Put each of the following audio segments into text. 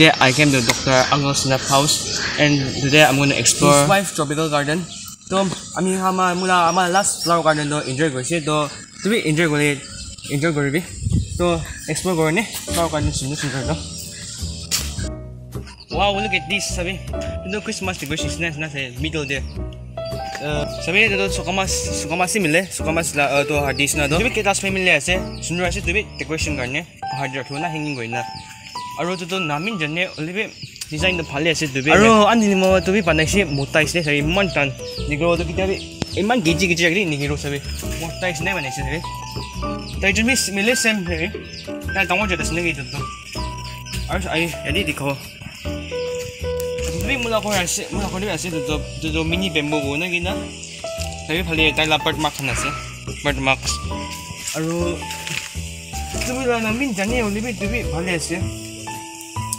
Today I came to Dr. Uncle Snap house and today I'm going to explore his wife tropical garden. তো আমি আমাৰ মোলা আমাৰ last flower গাৰ্ডেনটো enjoy কৰিছে তো তুমি এনজয় কৰি এনজয় কৰিবি তো এক্সপ্ল'ৰ কৰোঁনে ফ্লাৱাৰ গাৰ্ডেন সুন্দৰ সুন্দৰটো Wow, look at this, sabi. Ito Christmas decoration na na sa middle there. Uh, sabi ito sukamas sukamas mile sukamas la uh, to hardis na do. Dibi kita sa mile ase sundur ase dibi decoration karne hard rakho na hanging koi na. আৰু যিটো নামিন জানে অলপে ডিজাইনটো ভালে আছে দুবি আৰু আনি মই তুমি বনাইছে মোটা আছিলে চাবি ইমান টান নিগ্ৰহটো কেতিয়াবা ইমান গিজি গিজি লাগিলে নিগিৰো চাবি মোটা বনাইছে চাবি তাই তুমি মিলে চেম হেৰি তাই ডাঙৰ যত আছিলে নেকি আৰু আহি এনেই দেখাব তুমি মোলা কৰি আছে মোলা কৰি আছে যোনটো মিনি বেম্বু গৈ নে কি না চাবি ভালে তাই লাপাৰ্ট মাৰ্কখন আছে বাৰ্ট মাৰ্কছ আৰু তুমি নামিন জানি অলপে তুমি ভালে আছে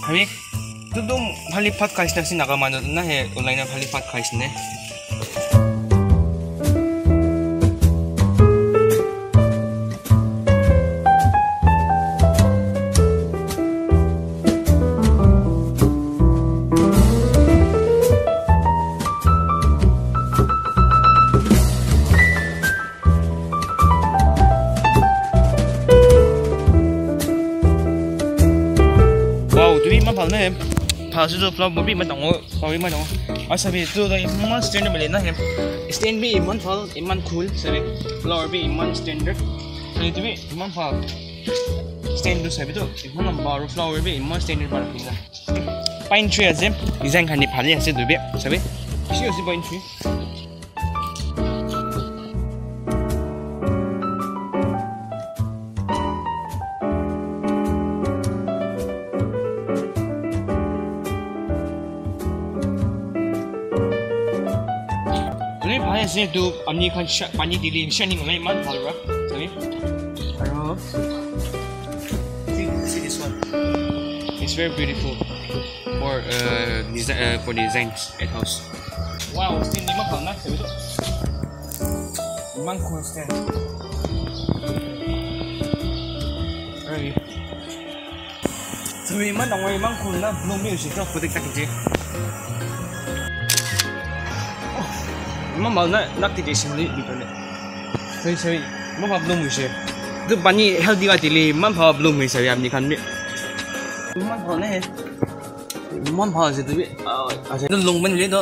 हामी एकदम फालि फात खाइसिनासै नागा मानो ना हे अनलाइना फालि फात खाइसिने है फांसी जो फ्लॉप वो भी मैं दूँगा वो भी मैं और सभी जो तो इमान स्टैंडर्ड मिले ना है स्टैंड भी इमन फॉल इमन खुल सभी फ्लॉर भी इमन स्टैंडर्ड सभी तो भी इमन फॉल स्टैंड तो सभी तो इमान बारो फ्लॉर भी इमन स्टैंडर्ड बार पीना पाइन ट्री आज है डिजाइन खाने पाली ऐसे दो भी सभी किसी उसी pine tree Ah, ya, sini tu Amni kan syak pani dili Syak ni mengenai man Haru lah Sini Haru See this one It's very beautiful. For uh, design, uh, for designs at house. Wow, sini ni mahal lah Sini tu Memang cool sekali Where are you? Sini memang nongoy memang cool lah Belum ni usik lah, putih tak kecil ama mal na nak ti jisim ni ni pale sei sei ma problem mu she du bani healthy wa dili ma problem mu sei am ni kan mi ma ho ne ma ho je bi a a long men le do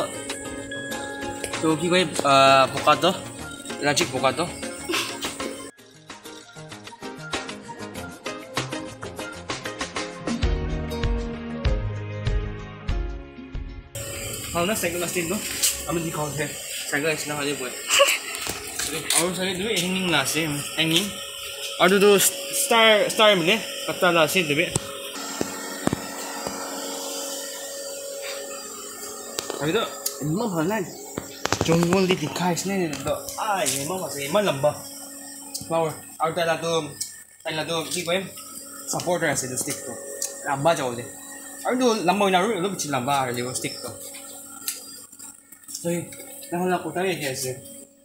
to ki koi a pokato logic pokato kalau nak saya kelas tindo, amin di kawasan. Saya kelas nak hari buat. Aku saya tu hanging lah sih, ingin. Aduh tu star star mana? Kata lah sih dulu. Tapi tu, emang halal. Jangan di dikais ni, tu. Ay, emang masih lah, emang lembah. Flower. Aku tak ada tu, tak ada tu. Si kau supporter lah, sih tu stick tu. Lambat jauh deh. Aduh, lambat nak rujuk, lu bercinta lambat, lu stick tu. ताला तो की कोई supporter ऐसे तो stick तो लंबा जाओ दे और तो लंबा ना रू लोग चिल्ला लंबा है वो स्टिक तो तो ये ना हम लोग को ताले ऐसे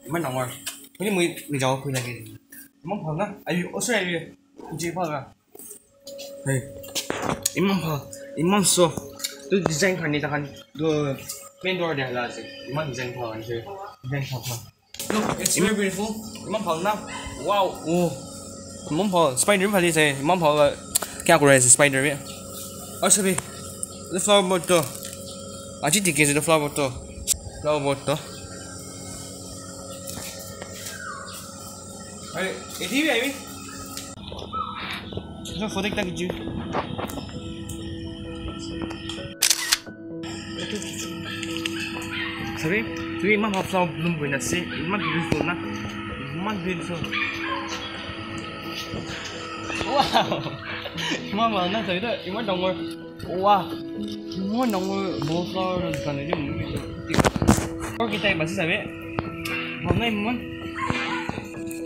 इतना number Ini mau ni jawab aku lagi. Emang phal na? Ayo, oh sorry ayo. Kunci phal ka. Hey. Imam phal. Imam so. Tu design kan ni takan. Tu main door dia lah sih. Imam design phal kan sih. Design phal phal. Look, it's very beautiful. Imam phal na. Wow. Oh. Imam phal. Spider phal sih. Imam phal ka. क्या कर रहा है spider में और सभी the flower boat तो आज ही दिखे the roboto あれエディウェイ nó có thích tăng chứ. Sorry tuy mắc học sau luôn với là xe. Mắc beautiful na mắc beautiful wow. Mama nó thấy đấy mắc đồng rồi wow. Mắc đồng rồi bố sao cần cái gì mình biết Qual que tá aí? Você sabe? Vamos aí, mano.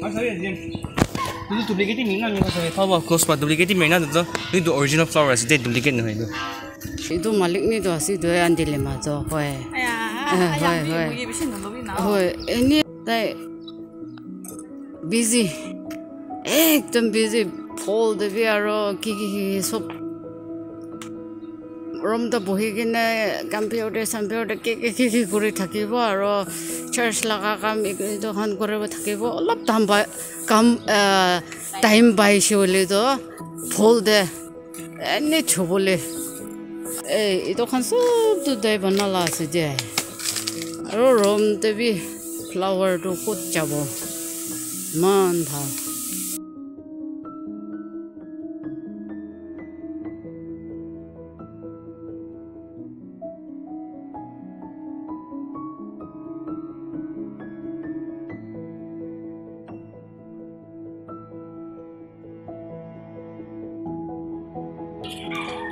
Vai saber, gente. Tudo duplicate mina, não sabe? Fala, close, mas duplicate mina, não sabe? Tudo original flower, você tem duplicate, não é? Itu malik ni tu asyik tu yang dilema tu, kau Ayah. kau eh, kau eh, ini tak busy, eh, tem busy, full tapi aro kiki sup ৰুমটো বহি কিনে computer চাম্পিউটাৰ কি কি কি কি কৰি থাকিব আৰু চাৰ্চ লগা কাম এইটোখন কৰিব থাকিব। অলপ দাম পাই কাম টাইম পাইছে বুলিতো। ফুল দে এনেই থ'বলৈ। এই এইটোখন চবটো দে বনালা আছে যে। আৰু ৰুমটো বি ফ্লাৱাৰটো ক'ত যাব? ইমান ভাল।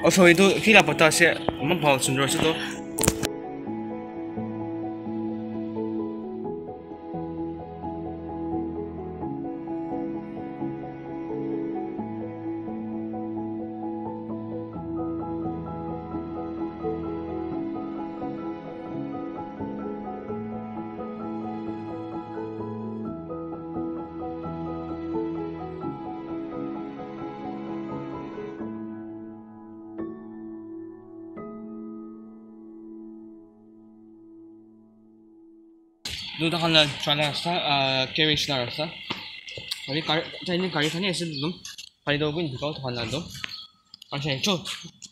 और सो तो फिर आप बता से मैं बहुत सुन रहा हूँ तो 노력하는 전화사 아 케이스 나라사 우리 가 저희는 가리선에 있을 놈 가리도군 그거 더 만난 놈 아시죠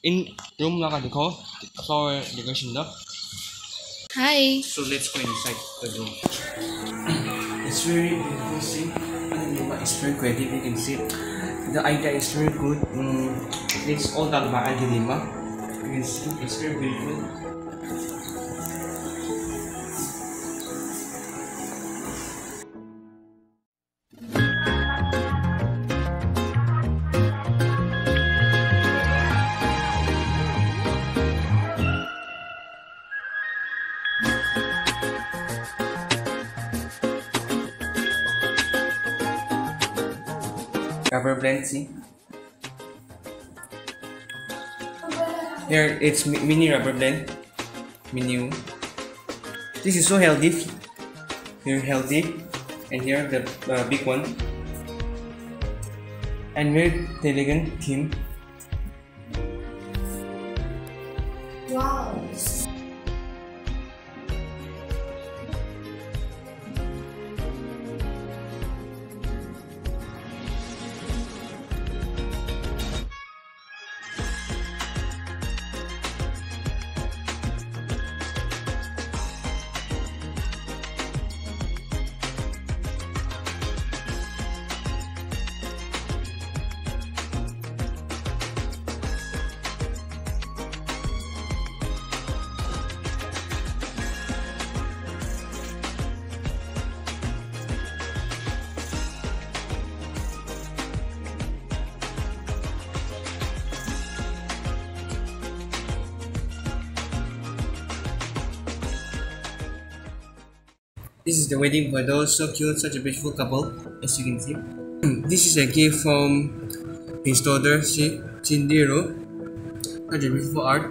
저인 룸나가 그거 서울 이것입니다 Hi So let's go inside the room It's very interesting it's very creative you can see the idea is very good mm, it's all done by Angelima you can see it's very beautiful rubber blend see here it's mini rubber blend. Mini this is so healthy. Here healthy. And here the uh, big one. And very elegant theme This is the wedding photo, so cute, such a beautiful couple, as you can see. Hmm, this is a gift from his daughter, Chindiro. Such a beautiful art.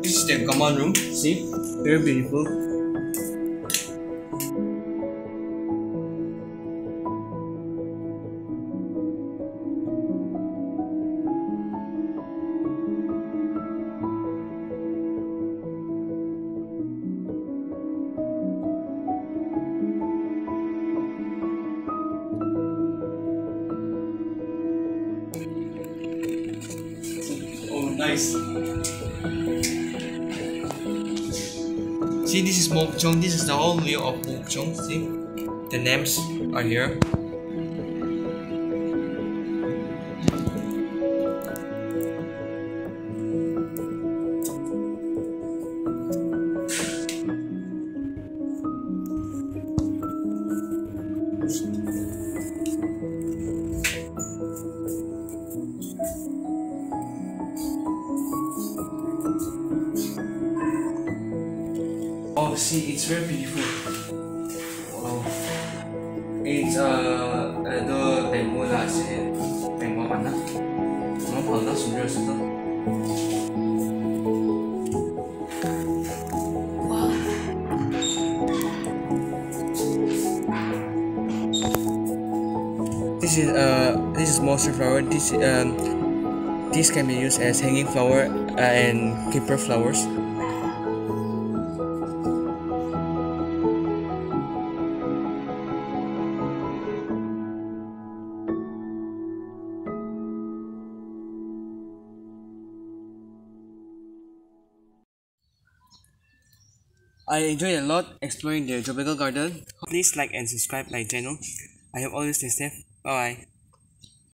This is the common room. See, very beautiful. Nice. See, this is Mokchong. This is the whole view of Mokchong. See, the names are here. See, it's very beautiful. Wow. It's uh, the bamboo lah, see, bamboo mana? Phở nó xuống rồi. This is uh this is monster flower. This um this can be used as hanging flower uh, and creeper flowers. I enjoyed a lot exploring the tropical garden. Please like and subscribe my channel. I hope always. Bye bye.